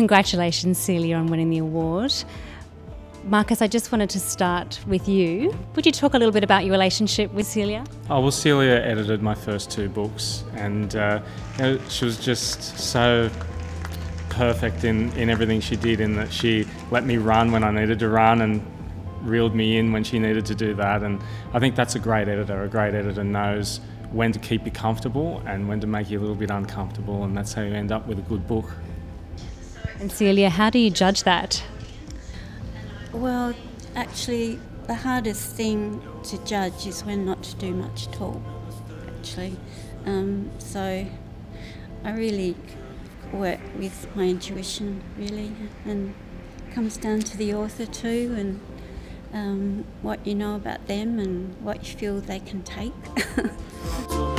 congratulations, Celia, on winning the award. Markus, I just wanted to start with you. Would you talk a little bit about your relationship with Celia? Oh, well, Celia edited my first two books, and uh, you know, she was just so perfect in, in everything she did, in that she let me run when I needed to run and reeled me in when she needed to do that. And I think that's a great editor. A great editor knows when to keep you comfortable and when to make you a little bit uncomfortable, and that's how you end up with a good book. And Celia, how do you judge that? Well, actually, the hardest thing to judge is when not to do much at all, actually. Um, so I really work with my intuition, really, and comes down to the author too, and um, what you know about them and what you feel they can take.